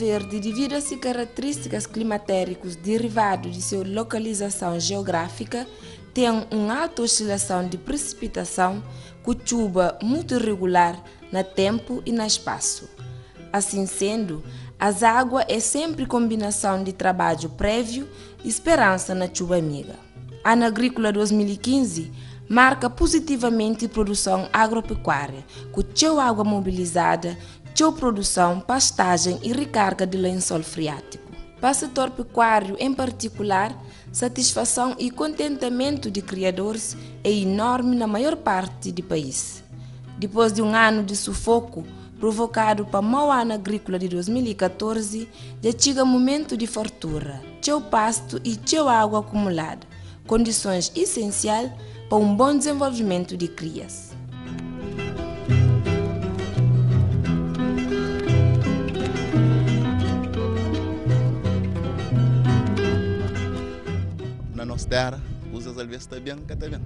Verde, devido a características climatéricas derivadas de sua localização geográfica, tem uma alta oscilação de precipitação com chuva muito irregular na tempo e no espaço. Assim sendo, as águas é sempre combinação de trabalho prévio e esperança na chuva amiga. Ano Agrícola 2015 marca positivamente a produção agropecuária, com sua água mobilizada, sua produção, pastagem e recarga de lençol freático. Para o setor pecuário em particular, satisfação e contentamento de criadores é enorme na maior parte do país. Depois de um ano de sufoco provocado para mau ano agrícola de 2014, já chega momento de fartura, seu pasto e seu água acumulada, condições essenciais para um bom desenvolvimento de crias. Terra, às vezes está bem, está bem.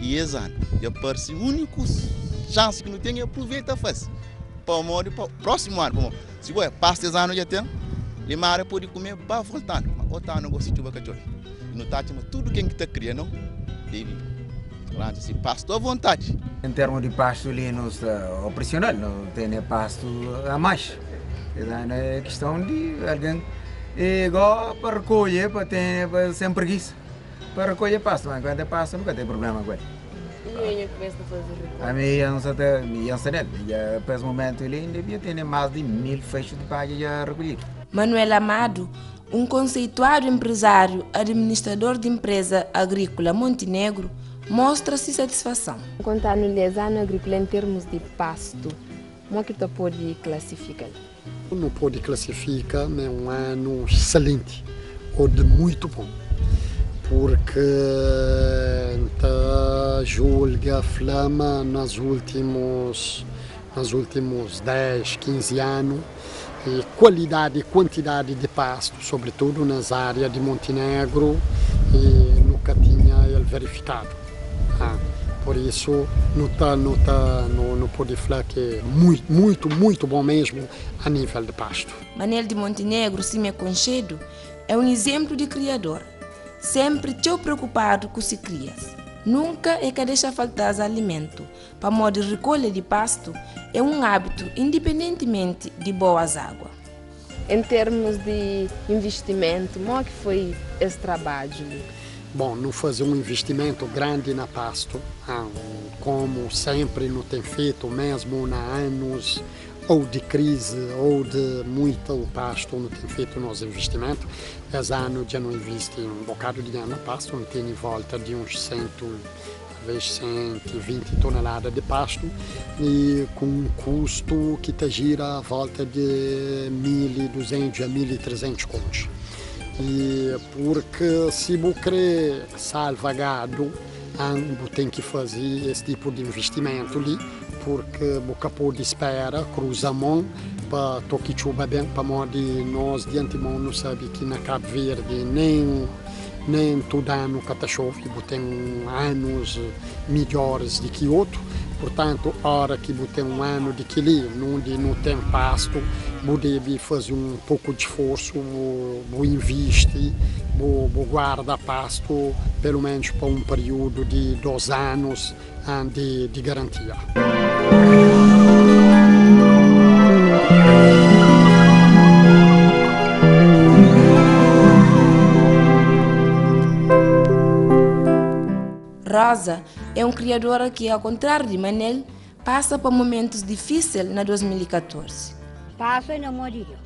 E esse ano, já parece o único chance que não tem é aproveitar faz. Para o modo, para o próximo ano, se você passa esse ano já tem, Limara pode comer para voltar, mas ano gosto de cachorro. E não está tudo quem está criando, deve Claro, se pasto à vontade. Em termos de pasto ali no uh, operacional, não tem pasto a mais. É questão de alguém igual para recolher, para ter para sem preguiça. Para recolher pasto, mas quando é pasto nunca tem problema com ele. E começa a fazer A minha não sei minha sanel, já para esse momento ele devia ter mais de mil fechos de palha já recolhido. Manuel Amado, um conceituado empresário, administrador de empresa agrícola Montenegro, mostra-se satisfação. Contar no lesano agrícola em termos de pasto, como é que tu pode classificar? Não pode classificar, mas é um ano excelente, ou de muito bom, porque tá julga flama nos últimos, nos últimos 10, 15 anos, e qualidade e quantidade de pasto, sobretudo nas áreas de Montenegro, e nunca tinha ele verificado. Ah, por isso, não, tá, não, tá, não, não pode falar que é muito, muito, muito bom mesmo a nível de pasto. Manel de Montenegro, Cime Conchedo, é um exemplo de criador. Sempre tão preocupado com se crias. Nunca é que deixa faltar alimento. Para modo de recolha de pasto, é um hábito independentemente de boas águas. Em termos de investimento, como é que foi esse trabalho? Bom, não fazer um investimento grande na pasto, ah, como sempre não tem feito, mesmo há anos ou de crise ou de muito pasto, não tem feito nos investimentos. Esse ano já não investe um bocado de na pasto, não tem em volta de uns 100, talvez 120 toneladas de pasto e com um custo que te gira a volta de 1.200 a 1.300 contos. E porque se você quer salvagado, ambos tem que fazer esse tipo de investimento ali, porque você pode esperar, cruza a mão, para toque chuva bem, para modo nós de antemão não sabe que na Cabo Verde nem nem todo ano que chove, tem anos melhores do que outro, Portanto, hora que você um ano de que onde não tem pasto, você deve fazer um pouco de esforço, você investe, você guarda pasto pelo menos para um período de dois anos de, de garantia. Rosa é um criadora que, ao contrário de Manel, passa por momentos difíceis na 2014. Passa em amor de Deus,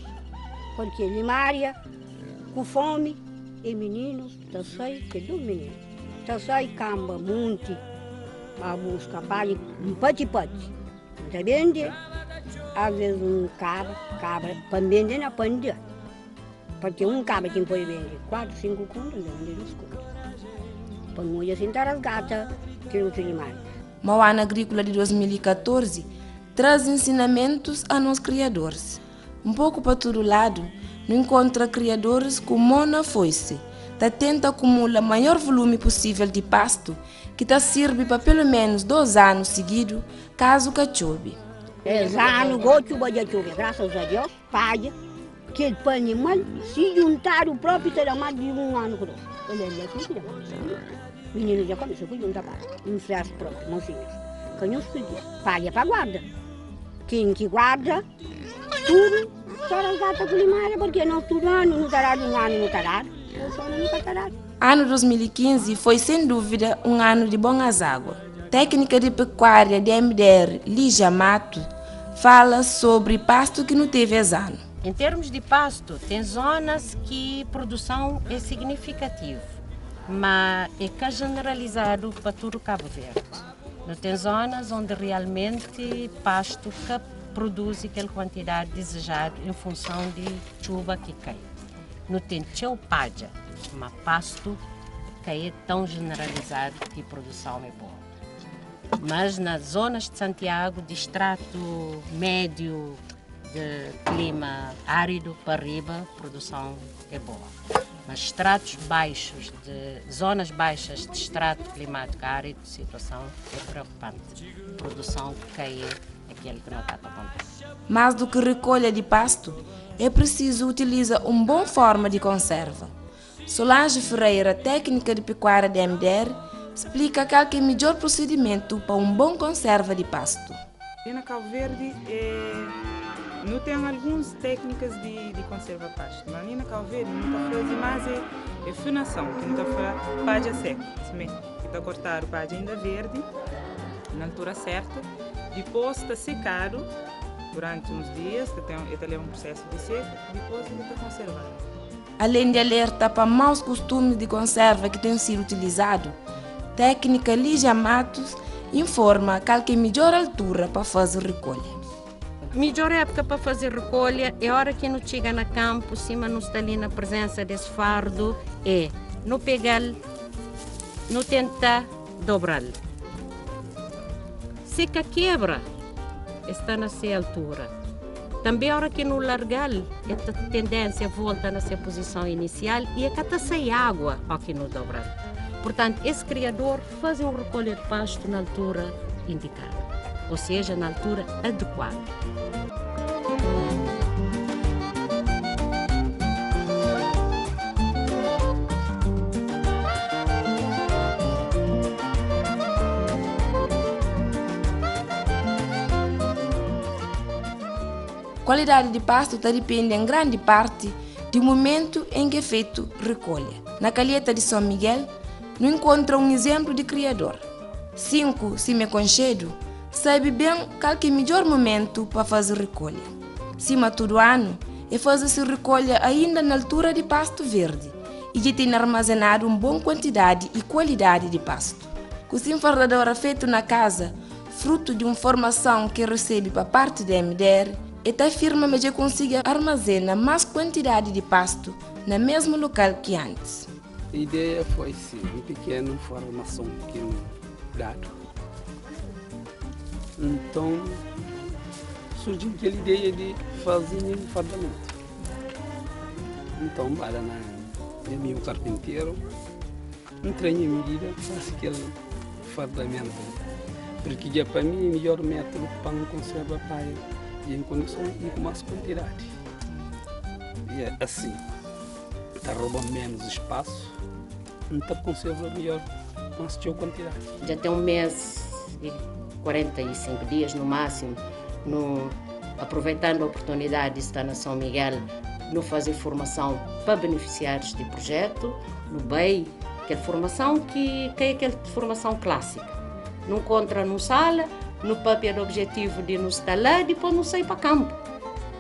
porque Limária, com fome, e meninos, tá sai que do menino, tá sai camba, monte, a buscar palha, um pati-pati, tá vendo? Às vezes um cabra, cabra, para vender na pandemia. Porque um cabra que pode vender quatro, cinco contas, vende duas contas. Para sentar as gatas, que não tem mais. Mauana Agrícola de 2014 traz ensinamentos a nós criadores. Um pouco para todo lado, não encontra criadores com mona foice, tá tenta acumular o maior volume possível de pasto, que tá serve para pelo menos dois anos seguidos, caso. Esse ano, vou chuva de chuva, graças a Deus, paga, que ele põe mal, se juntar o próprio terá mais de um ano com ele é filho menino já começou a juntar para um frasco próprio, mocinhos. Canhão pediu, palha para guarda. Quem que guarda, tudo, só as gatas com limária, porque não tudo ano, não terá um ano, não terá. Ano 2015 foi sem dúvida um ano de boas águas. Técnica de pecuária de MDR, Lígia Mato, fala sobre pasto que não teve esse ano. Em termos de pasto, tem zonas que produção é significativa, mas é que generalizado para todo Cabo Verde. Não tem zonas onde realmente pasto que produz aquela quantidade desejada em função de chuva que cai. Não tem teu palha, mas pasto que é tão generalizado que produção é boa. Mas nas zonas de Santiago, de extrato médio, de clima árido para riba, produção é boa. Mas estratos baixos, de zonas baixas de extrato climático árido, situação é preocupante. Produção cai aquele que não está acontecer. Mais do que recolha de pasto, é preciso utilizar uma boa forma de conserva. Solange Ferreira, técnica de pecuária de MDR, explica qual é o melhor procedimento para um bom conserva de pasto. Na Cabo Verde, é, não tem algumas técnicas de, de conserva pasto, mas na Cabo Verde está fazendo mais é, é funação, está fazendo palha seca, está cortar o palha ainda verde, na altura certa, depois está secado durante uns dias, ele é um processo de seca, depois ele está conservado. Além de alerta para maus costumes de conserva que têm sido utilizados, técnica Lígia Matos informa qual é a melhor altura para fazer recolha. Melhor época para fazer recolha é a hora que não chega na campo, cima não está ali na presença desse fardo, é não pegar, não tentar dobrar. Se que quebra, está na sua altura. Também a hora que não largar, esta tendência volta na sua posição inicial e está sem água ao que não dobrar. Portanto, esse criador faz um recolha de pasto na altura indicada, ou seja, na altura adequada. Qualidade de pasto está depende em grande parte do momento em que é feito recolha. Na calheta de São Miguel, não encontra um exemplo de criador. Cinco, se me concedo, sabe bem qual é o melhor momento para fazer recolha. Cima todo ano, é fazer-se recolha ainda na altura de pasto verde e que tem armazenado uma boa quantidade e qualidade de pasto. O enfardadora feito na casa, fruto de uma formação que recebe para parte da MDR, esta firma já consegue armazenar mais quantidade de pasto no mesmo local que antes. A ideia foi sim, uma pequena formação, um pequeno dado. Então surgiu aquela ideia de fazer um fardamento. Então, para na é meu carpinteiro, entrei em medida, faço aquele fardamento. Porque já para mim é o melhor método para não conservar paia e em condição e com mais quantidade. E é assim, está roubando menos espaço, então conserva melhor com a quantidade. Já tem um mês e 45 dias no máximo, no, aproveitando a oportunidade de estar na São Miguel, no fazer formação para beneficiários de projeto, no BEI, aquela formação que, que é aquela formação clássica. Não encontra numa sala, no papel objetivo de nos instalar e depois não sair para campo.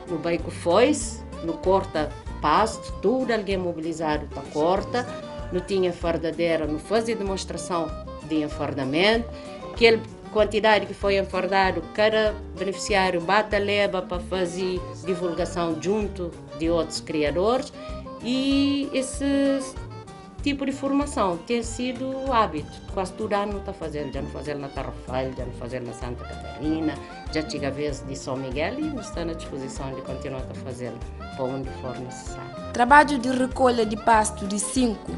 No baico foice, no corta pasto, tudo alguém mobilizado para corta, não tinha fardadeira, não fazia demonstração de enfardamento, aquela quantidade que foi enfardado, cada beneficiário bata leva para fazer divulgação junto de outros criadores. E esses tipo de formação tem sido hábito. Quase todo ano está fazendo, já não fazendo na Tarrafalho, já não fazendo na Santa Catarina, já chega a vez de São Miguel e está na disposição de continuar a fazer para onde for necessário. Trabalho de recolha de pasto de 5,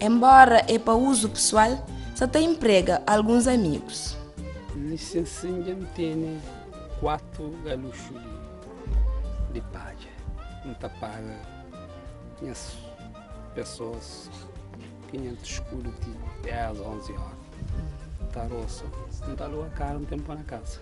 embora é para uso pessoal, só tem emprega alguns amigos. Licença tem quatro galuchos de, de palha. não tá paga. Conheço pessoas 500 escuros de 10, 11 horas. Tá roça. Não tá lua cara, não tem pão na casa.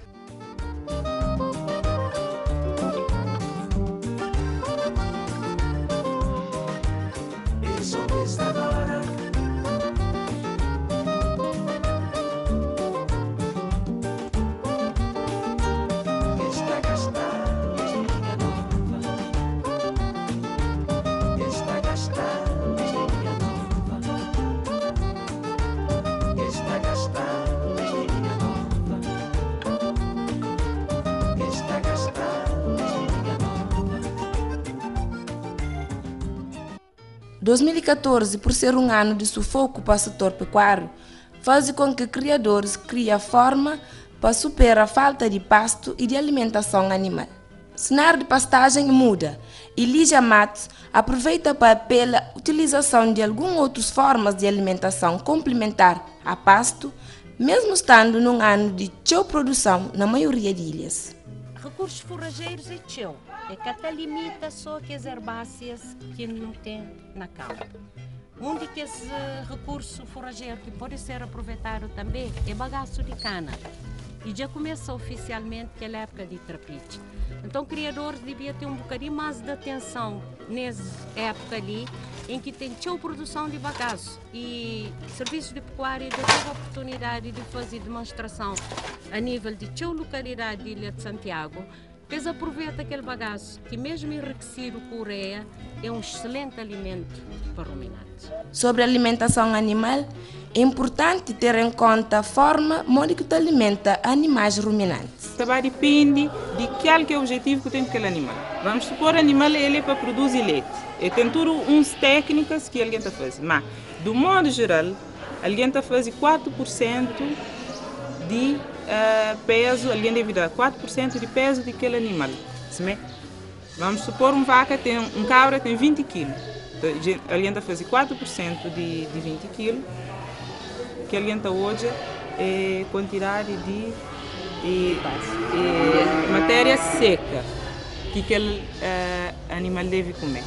2014, por ser um ano de sufoco para o setor pecuário, faz com que criadores criem forma para superar a falta de pasto e de alimentação animal. Cenário de pastagem muda e Matos aproveita para pela utilização de algumas outras formas de alimentação complementar a pasto, mesmo estando num ano de tchau produção na maioria de ilhas. Recursos forrageiros é teu. É que até limita só que as herbáceas que não tem na calma. Um de que esse recurso forrageiro que pode ser aproveitado também é bagaço de cana. E já começa oficialmente aquela época de trapite. Então, criadores devia ter um bocadinho mais de atenção nessa época ali, em que tem tchau produção de bagaço. E serviços de pecuária já teve a oportunidade de fazer demonstração a nível de tchau localidade de Ilha de Santiago. Eles aproveitam aquele bagaço, que mesmo enriquecido com ureia, é um excelente alimento para ruminantes. Sobre a alimentação animal, é importante ter em conta a forma onde que tu alimenta animais ruminantes. Também depende de qual que é o objetivo que tem aquele animal. Vamos supor, o animal ele é para produzir leite. E tem tudo uns técnicas que alguém está fazendo. Mas, do modo geral, alguém está fazendo 4% de uh, peso, deve dar 4% de peso daquele animal. Sim? Vamos supor, uma vaca tem, um cabra tem 20 quilos. Alguém está fazendo 4% de, de 20 quilos que alienta hoje é quantidade de é, é, matéria seca que aquele é, animal deve comer.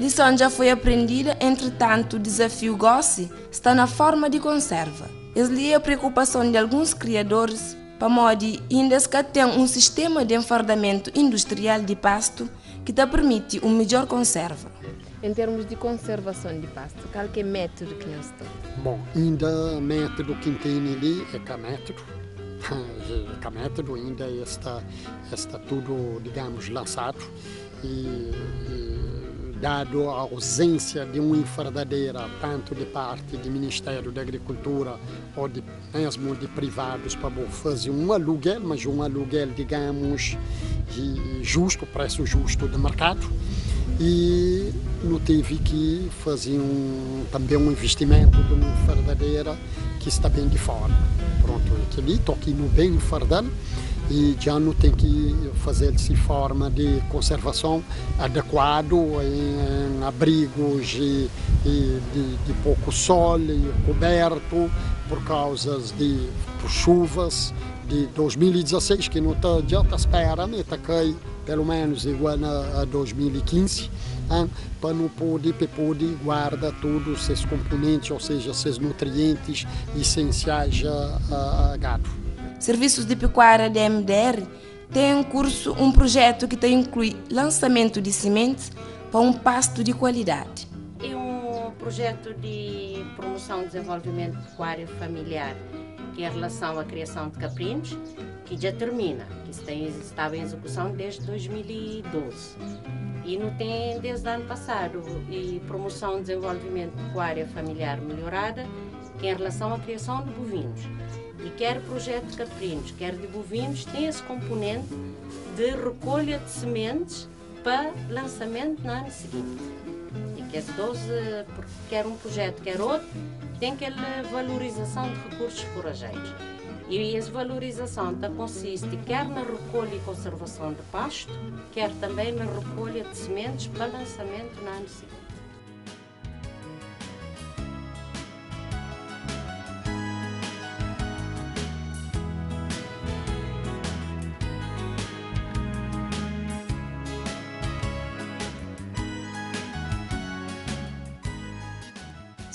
Lição já foi aprendida, entretanto, o desafio Gossi está na forma de conserva. Esli é a preocupação de alguns criadores para modo ainda que tem um sistema de enfardamento industrial de pasto que te permite uma melhor conserva. Em termos de conservação de pasto, qual que é o método que nós temos? Bom, ainda método que tem ali é que método. que método ainda está, está tudo, digamos, lançado e, e dado a ausência de uma enfardadeira, tanto de parte do Ministério da Agricultura ou de, mesmo de privados, para fazer um aluguel, mas um aluguel, digamos, justo, preço justo do mercado. E não teve que fazer um, também um investimento de uma enfardadeira que está bem de fora. Pronto, estou aqui no bem enfardado e já não tem que fazer-se forma de conservação adequado em, abrigos de, de, pouco sol e coberto por causa de chuvas de 2016 que não está já está esperando está cai pelo menos igual a, a 2015 hein, para não poder, poder guardar todos esses componentes, ou seja, esses nutrientes essenciais a, a gado. Serviços de Pecuária da MDR tem em curso um projeto que inclui lançamento de sementes para um pasto de qualidade. É um projeto de promoção e desenvolvimento pecuário familiar que é em relação à criação de caprinos, que já termina, que estava em execução desde 2012. E não tem desde o ano passado, e promoção e desenvolvimento pecuária familiar melhorada, que é em relação à criação de bovinos. E quer projeto de caprinos, quer de bovinos, tem esse componente de recolha de sementes para lançamento no ano seguinte. E que as 12, quer um projeto, quer outro, tem aquela valorização de recursos forrageiros. E a valorização tá, consiste quer na recolha e conservação de pasto, quer também na recolha de sementes para lançamento na ano seguinte.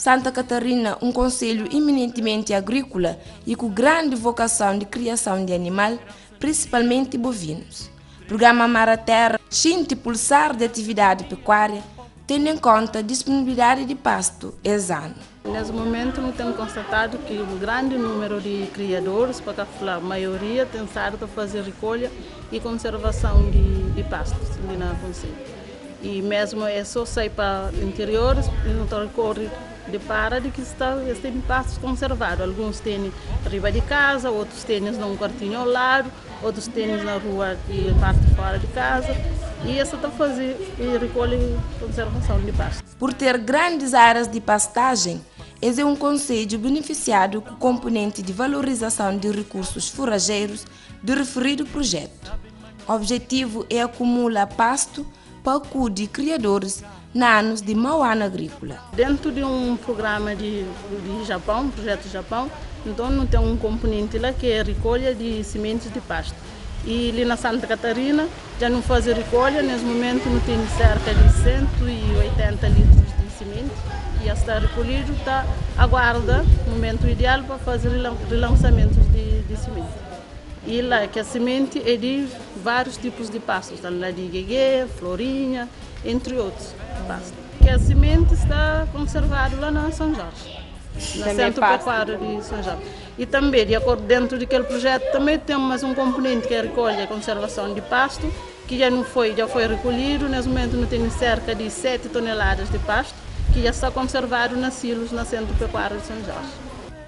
Santa Catarina, um conselho eminentemente agrícola e com grande vocação de criação de animal, principalmente bovinos. Programa Mara Terra, xinte pulsar de atividade pecuária, tendo em conta a disponibilidade de pasto esse ano. Nesse momento, temos constatado que um grande número de criadores, para a maioria, tem a fazer recolha e conservação de, de pastos ali na Conselho. E mesmo é só sair para interiores, não recorre de para de que está, têm pastos conservados. Alguns têm riba de casa, outros têm num quartinho ao lado, outros têm na rua e parte fora de casa. E essa está fazer e recolhe conservação de pastos. Por ter grandes áreas de pastagem, esse é um conselho beneficiado com o componente de valorização de recursos forrageiros do referido projeto. O objetivo é acumular pasto para acudir criadores na anos de mau ano agrícola. Dentro de um programa de, de Japão, projeto Japão, então não tem um componente lá que é recolha de sementes de pasto. E ali na Santa Catarina já não faz recolha, nesse momento não tem cerca de 180 litros de semente e está recolhido, está aguarda o momento ideal para fazer relançamentos de, de semente. E lá que a semente é de vários tipos de pastos, está lá de gueguê, florinha, entre outros Que a semente está conservada lá na São Jorge, na Também Centro. Pecuário de São Jorge. E também, de acordo dentro daquele projeto, também temos mais um componente que é a recolha e conservação de pasto, que já não foi, já foi recolhido, nesse momento não tem cerca de 7 toneladas de pasto, que já está conservado nas silos na Centro Pecuário de São Jorge.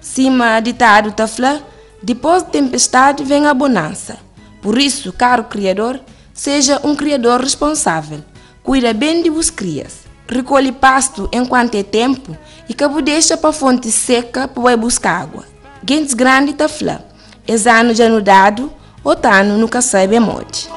Cima ditado Tafla, depois de tempestade vem a bonança. Por isso, caro criador, seja um criador responsável. Cuida bem de vos crias. Recolhe pasto enquanto é tempo e cabo deixa para fonte seca para buscar água. Gente grande Tafla, esse ano já no dado, outro ano nunca sai bem mote.